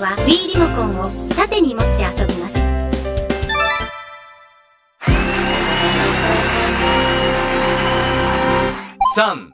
は Wii リモコンを縦に持って遊びます。321